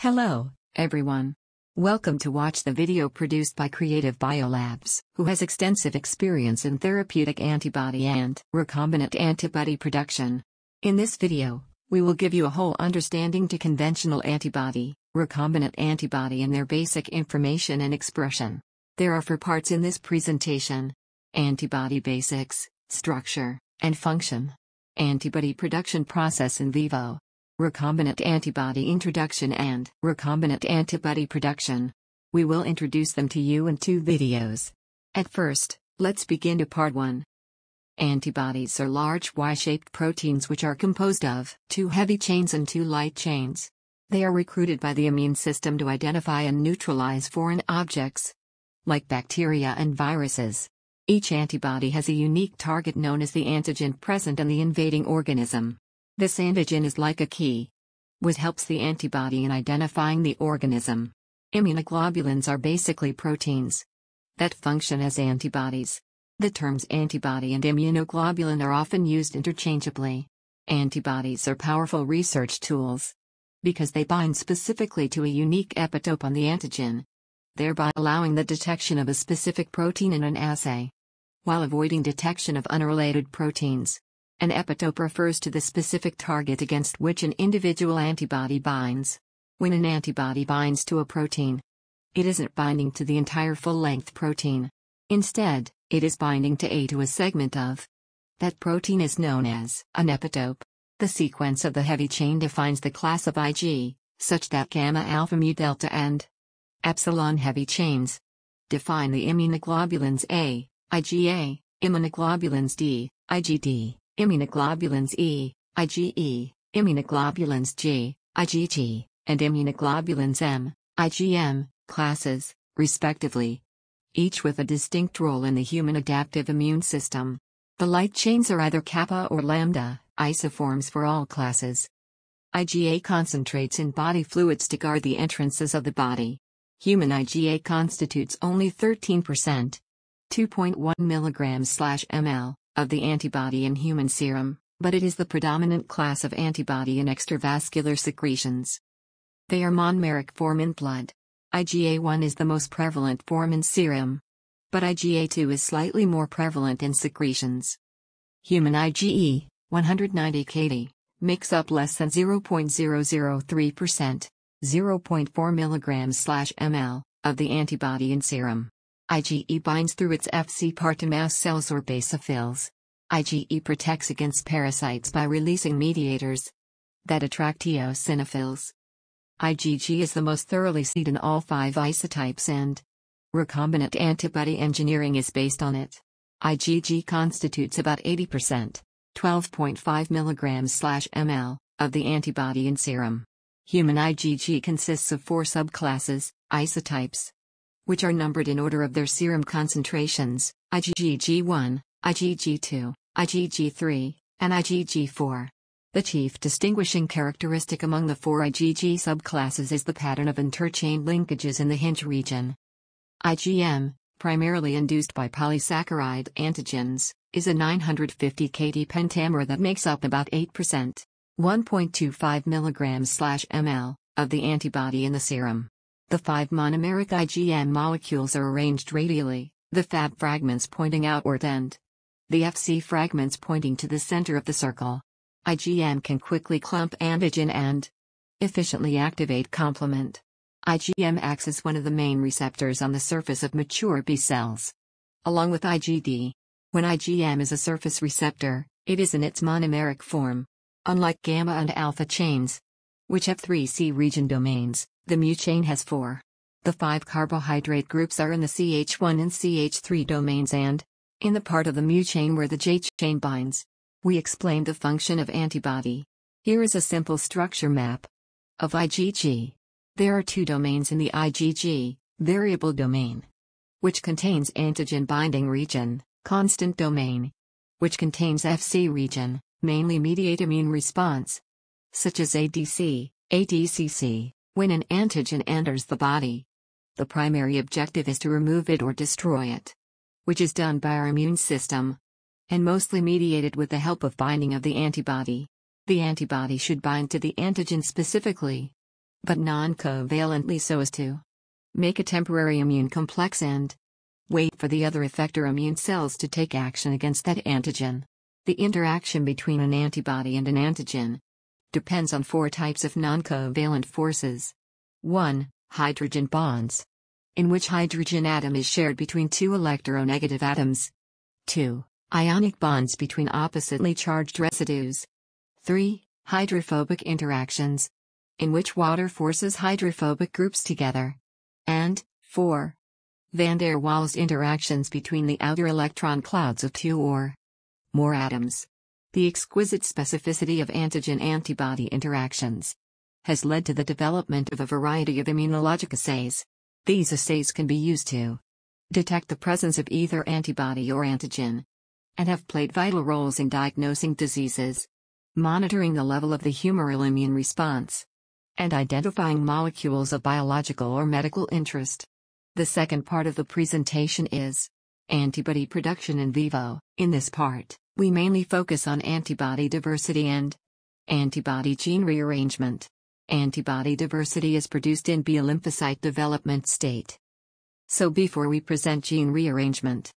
Hello, everyone. Welcome to watch the video produced by Creative Biolabs, who has extensive experience in therapeutic antibody and recombinant antibody production. In this video, we will give you a whole understanding to conventional antibody, recombinant antibody and their basic information and expression. There are four parts in this presentation. Antibody basics, structure, and function. Antibody production process in vivo. Recombinant antibody introduction and recombinant antibody production. We will introduce them to you in two videos. At first, let's begin to part 1. Antibodies are large Y-shaped proteins which are composed of two heavy chains and two light chains. They are recruited by the immune system to identify and neutralize foreign objects, like bacteria and viruses. Each antibody has a unique target known as the antigen present in the invading organism. This antigen is like a key. What helps the antibody in identifying the organism? Immunoglobulins are basically proteins that function as antibodies. The terms antibody and immunoglobulin are often used interchangeably. Antibodies are powerful research tools because they bind specifically to a unique epitope on the antigen, thereby allowing the detection of a specific protein in an assay while avoiding detection of unrelated proteins. An epitope refers to the specific target against which an individual antibody binds. When an antibody binds to a protein, it isn't binding to the entire full-length protein. Instead, it is binding to A to a segment of. That protein is known as an epitope. The sequence of the heavy chain defines the class of Ig, such that gamma alpha mu delta and epsilon heavy chains define the immunoglobulins A, IgA, immunoglobulins D, IgD, immunoglobulins E, IgE, immunoglobulins G, IgG, and immunoglobulins M, IgM, classes, respectively. Each with a distinct role in the human adaptive immune system. The light chains are either kappa or lambda, isoforms for all classes. IgA concentrates in body fluids to guard the entrances of the body. Human IgA constitutes only 13%. 2.1 mg/ml of the antibody in human serum, but it is the predominant class of antibody in extravascular secretions. They are monomeric form in blood. IgA1 is the most prevalent form in serum, but IgA2 is slightly more prevalent in secretions. Human IgE, 190 kD, makes up less than 0.003%, 0.4 mg/ml, of the antibody in serum. IgE binds through its Fc part to mast cells or basophils. IgE protects against parasites by releasing mediators that attract eosinophils. IgG is the most thoroughly seed in all five isotypes and recombinant antibody engineering is based on it. IgG constitutes about 80%, 12.5 mg/ml, of the antibody in serum. Human IgG consists of four subclasses, isotypes, which are numbered in order of their serum concentrations, IgG1, IgG2, IgG3, and IgG4. The chief distinguishing characteristic among the four IgG subclasses is the pattern of interchain linkages in the hinge region. IgM, primarily induced by polysaccharide antigens, is a 950 kD pentamer that makes up about 8%, 1.25 mg/ml, of the antibody in the serum. The five monomeric IgM molecules are arranged radially, the Fab fragments pointing outward and the Fc fragments pointing to the center of the circle. IgM can quickly clump antigen and efficiently activate complement. IgM acts as one of the main receptors on the surface of mature B cells. Along with IgD, when IgM is a surface receptor, it is in its monomeric form. Unlike gamma and alpha chains, which have three C region domains, the mu chain has four. The five carbohydrate groups are in the CH1 and CH3 domains and, in the part of the mu chain where the J chain binds, we explained the function of antibody. Here is a simple structure map of IgG. There are two domains in the IgG variable domain, which contains antigen binding region, constant domain, which contains FC region, mainly mediate immune response, such as ADC, ADCC. When an antigen enters the body, the primary objective is to remove it or destroy it, which is done by our immune system and mostly mediated with the help of binding of the antibody. The antibody should bind to the antigen specifically but non-covalently so as to make a temporary immune complex and wait for the other effector immune cells to take action against that antigen. The interaction between an antibody and an antigen depends on four types of non-covalent forces. 1. Hydrogen bonds, in which hydrogen atom is shared between two electronegative atoms. 2. Ionic bonds between oppositely charged residues. 3. Hydrophobic interactions, in which water forces hydrophobic groups together. And 4. Van der Waals interactions between the outer electron clouds of two or more atoms. The exquisite specificity of antigen antibody interactions has led to the development of a variety of immunologic assays. These assays can be used to detect the presence of either antibody or antigen and have played vital roles in diagnosing diseases, monitoring the level of the humoral immune response, and identifying molecules of biological or medical interest. The second part of the presentation is antibody production in vivo. In this part, we mainly focus on antibody diversity and antibody gene rearrangement. Antibody diversity is produced in B lymphocyte development state. So before we present gene rearrangement,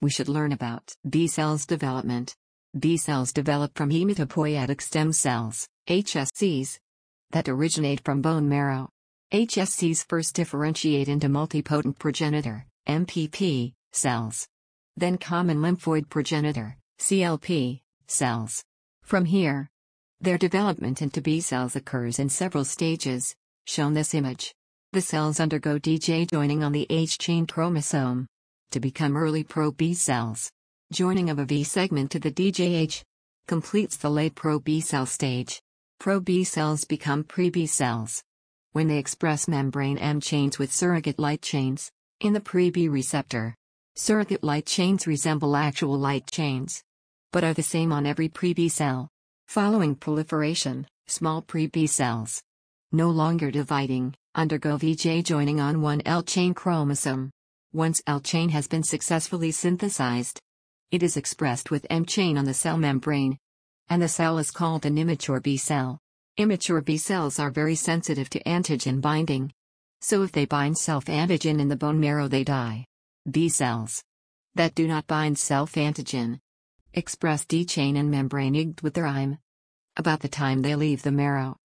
we should learn about B cells development. B cells develop from hematopoietic stem cells, HSCs, that originate from bone marrow. HSCs first differentiate into multipotent progenitor, MPP, cells. Then common lymphoid progenitor, CLP, cells. From here, their development into B cells occurs in several stages, shown this image. The cells undergo DJ joining on the H chain chromosome to become early pro B cells. Joining of a V segment to the DJH completes the late pro B cell stage. Pro B cells become pre B cells. When they express membrane M chains with surrogate light chains, in the pre B receptor, Surrogate light chains resemble actual light chains, but are the same on every pre-B cell. Following proliferation, small pre-B cells, no longer dividing, undergo VJ joining on one L chain chromosome. Once L chain has been successfully synthesized, it is expressed with M chain on the cell membrane, and the cell is called an immature B cell. Immature B cells are very sensitive to antigen binding. So if they bind self-antigen in the bone marrow they die. B cells that do not bind self-antigen express D chain and membrane IGD with their IM about the time they leave the marrow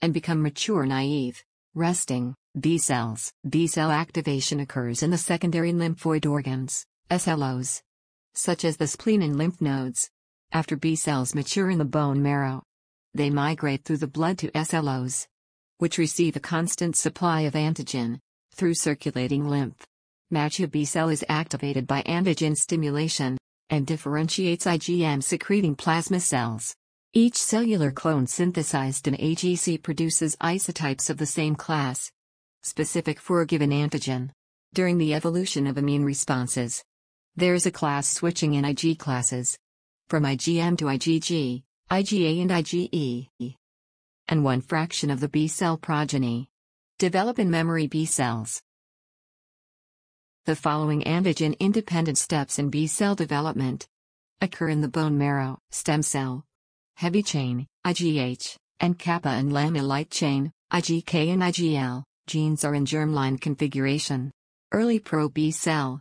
and become mature naive, resting B cells. B cell activation occurs in the secondary lymphoid organs, SLOs, such as the spleen and lymph nodes. After B cells mature in the bone marrow, they migrate through the blood to SLOs, which receive a constant supply of antigen through circulating lymph. Mature B cell is activated by antigen stimulation and differentiates IgM secreting plasma cells. Each cellular clone synthesized in AGC produces isotypes of the same class, specific for a given antigen. During the evolution of immune responses, there is a class switching in Ig classes from IgM to IgG, IgA and IgE. And one fraction of the B cell progeny develop in memory B cells. The following antigen independent steps in B cell development occur in the bone marrow, stem cell, heavy chain, IgH, and kappa and lambda light chain, IgK and IgL. Genes are in germline configuration. Early pro B cell.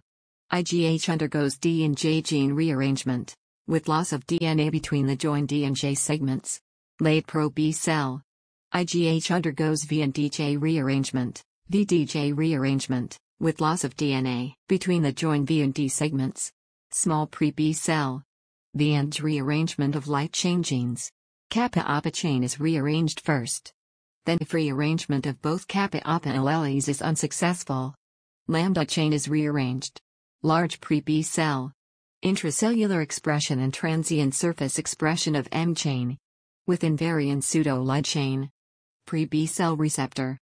IgH undergoes D and J gene rearrangement, with loss of DNA between the joined D and J segments. Late pro B cell. IgH undergoes V and DJ rearrangement, VDJ rearrangement with loss of DNA between the joined V and D segments. Small pre-B cell. The end rearrangement of light chain genes. Kappa alpha chain is rearranged first. Then if rearrangement of both kappa alpha alleles is unsuccessful. Lambda chain is rearranged. Large pre-B cell. Intracellular expression and transient surface expression of M chain. With invariant pseudo light chain. Pre-B cell receptor.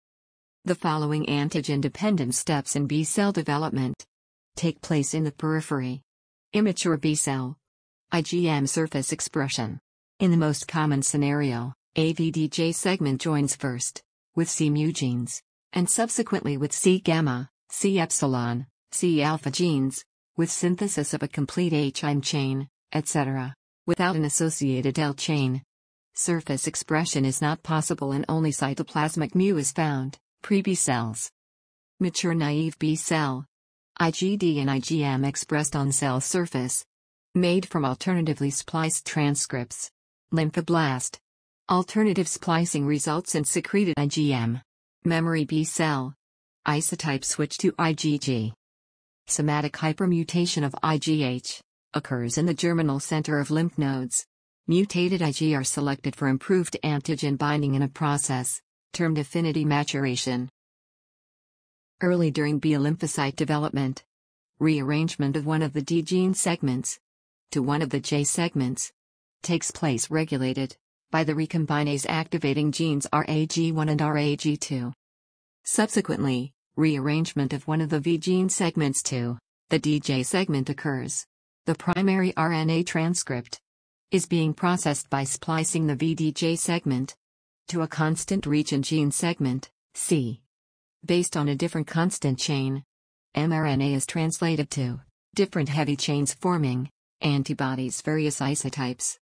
The following antigen-dependent steps in B cell development take place in the periphery. Immature B cell. IgM surface expression. In the most common scenario, AVDJ segment joins first, with C mu genes, and subsequently with C gamma, C epsilon, C alpha genes, with synthesis of a complete HIM chain, etc., without an associated L chain. Surface expression is not possible and only cytoplasmic mu is found, pre-B cells. Mature naive B cell. IgD and IgM expressed on cell surface. Made from alternatively spliced transcripts. Lymphoblast. Alternative splicing results in secreted IgM. Memory B cell. Isotype switch to IgG. Somatic hypermutation of IgH occurs in the germinal center of lymph nodes. Mutated Ig are selected for improved antigen binding in a process, termed affinity maturation. Early during B lymphocyte development, rearrangement of one of the D gene segments to one of the J segments takes place regulated by the recombinase activating genes RAG1 and RAG2. Subsequently, rearrangement of one of the V gene segments to the DJ segment occurs. The primary RNA transcript is being processed by splicing the VDJ segment to a constant region gene segment, C. Based on a different constant chain, mRNA is translated to different heavy chains forming antibodies various isotypes.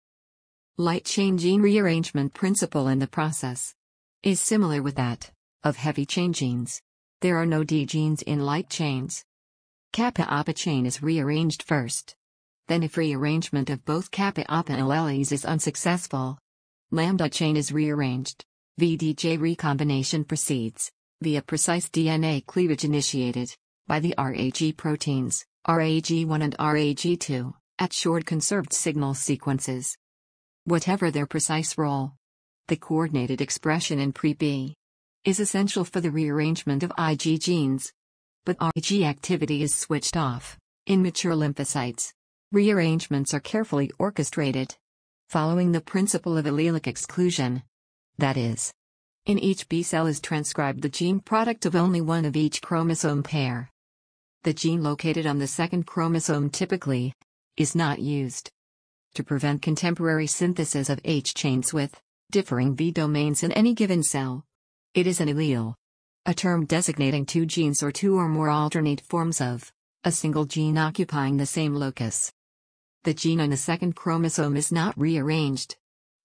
Light chain gene rearrangement principle in the process is similar with that of heavy chain genes. There are no D genes in light chains. Kappa Alpha chain is rearranged first. Then if rearrangement of both kappa alpha alleles is unsuccessful, lambda chain is rearranged. VDJ recombination proceeds via precise DNA cleavage initiated by the RAG proteins, RAG1 and RAG2, at short conserved signal sequences. Whatever their precise role, the coordinated expression in pre-B is essential for the rearrangement of Ig genes. But Ig activity is switched off in mature lymphocytes. Rearrangements are carefully orchestrated, following the principle of allelic exclusion. That is, in each B cell is transcribed the gene product of only one of each chromosome pair. The gene located on the second chromosome typically is not used. To prevent contemporary synthesis of H chains with differing V domains in any given cell, it is an allele. A term designating two genes or two or more alternate forms of a single gene occupying the same locus the gene on the second chromosome is not rearranged.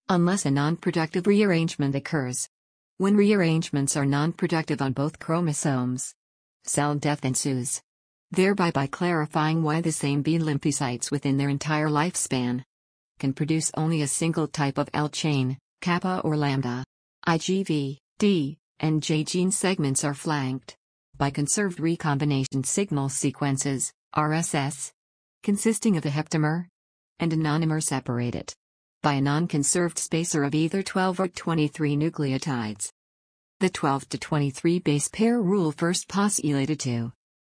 Unless a non-productive rearrangement occurs. When rearrangements are non-productive on both chromosomes, cell death ensues. Thereby by clarifying why the same B lymphocytes within their entire lifespan can produce only a single type of L chain, kappa or lambda. IGV, D, and J gene segments are flanked by conserved recombination signal sequences, RSS, consisting of a heptamer, and a separated by a non-conserved spacer of either 12 or 23 nucleotides. The 12 to 23 base pair rule first postulated to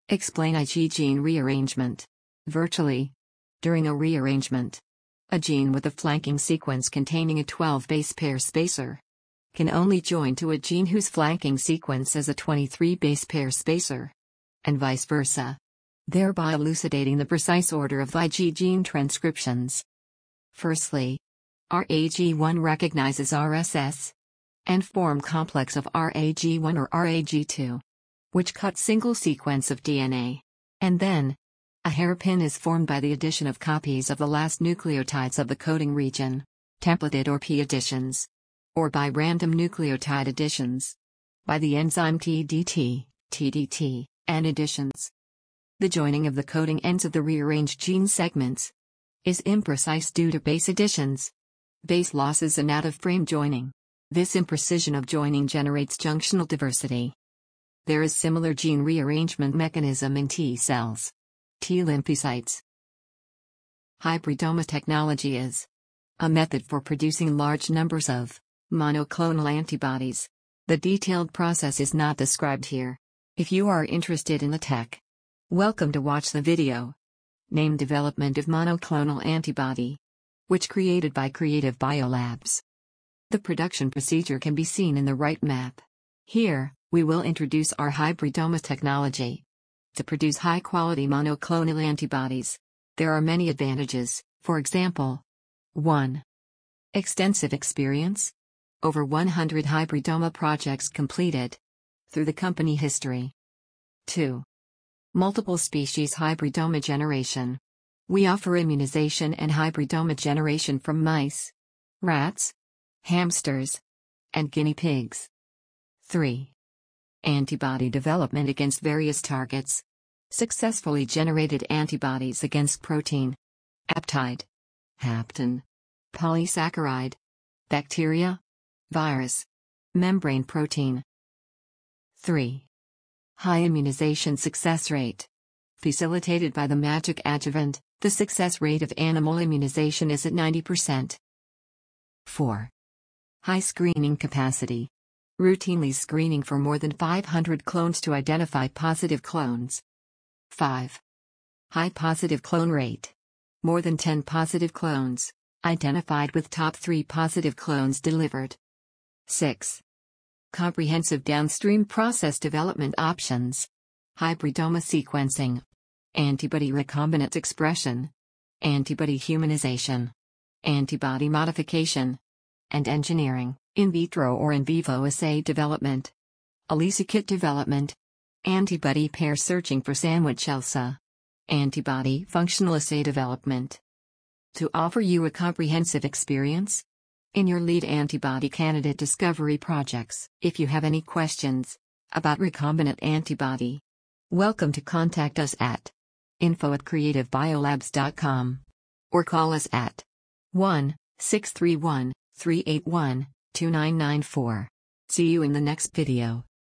explain Ig gene rearrangement. Virtually, during a rearrangement, a gene with a flanking sequence containing a 12 base pair spacer can only join to a gene whose flanking sequence is a 23 base pair spacer, and vice versa thereby elucidating the precise order of Ig gene transcriptions. Firstly, RAG1 recognizes RSS and form complex of RAG1 or RAG2, which cut signal sequence of DNA. And then, a hairpin is formed by the addition of copies of the last nucleotides of the coding region, templated or P additions, or by random nucleotide additions, by the enzyme TDT, TDT, and additions. The joining of the coding ends of the rearranged gene segments is imprecise due to base additions, base losses and out-of-frame joining. This imprecision of joining generates junctional diversity. There is similar gene rearrangement mechanism in T cells. T lymphocytes. Hybridoma technology is a method for producing large numbers of monoclonal antibodies. The detailed process is not described here. If you are interested in the tech, Welcome to watch the video. Name Development of Monoclonal Antibody. Which created by Creative Biolabs. The production procedure can be seen in the right map. Here, we will introduce our hybridoma technology. To produce high-quality monoclonal antibodies, there are many advantages, for example. 1. Extensive experience. Over 100 hybridoma projects completed. Through the company history. 2. Multiple species hybridoma generation. We offer immunization and hybridoma generation from mice, rats, hamsters, and guinea pigs. 3. Antibody development against various targets. Successfully generated antibodies against protein, peptide, hapten, polysaccharide, bacteria, virus, membrane protein. 3. High immunization success rate. Facilitated by the magic adjuvant, the success rate of animal immunization is at 90%. 4. High screening capacity. Routinely screening for more than 500 clones to identify positive clones. 5. High positive clone rate. More than 10 positive clones, identified with top 3 positive clones delivered. 6. Comprehensive downstream process development options. Hybridoma sequencing. Antibody recombinant expression. Antibody humanization. Antibody modification. And engineering, in vitro or in vivo assay development. ELISA kit development. Antibody pair searching for sandwich ELISA. Antibody functional assay development. To offer you a comprehensive experience, in your lead antibody candidate discovery projects. If you have any questions about recombinant antibody, welcome to contact us at info at creativebiolabs.com or call us at 1 631 381 2994. See you in the next video.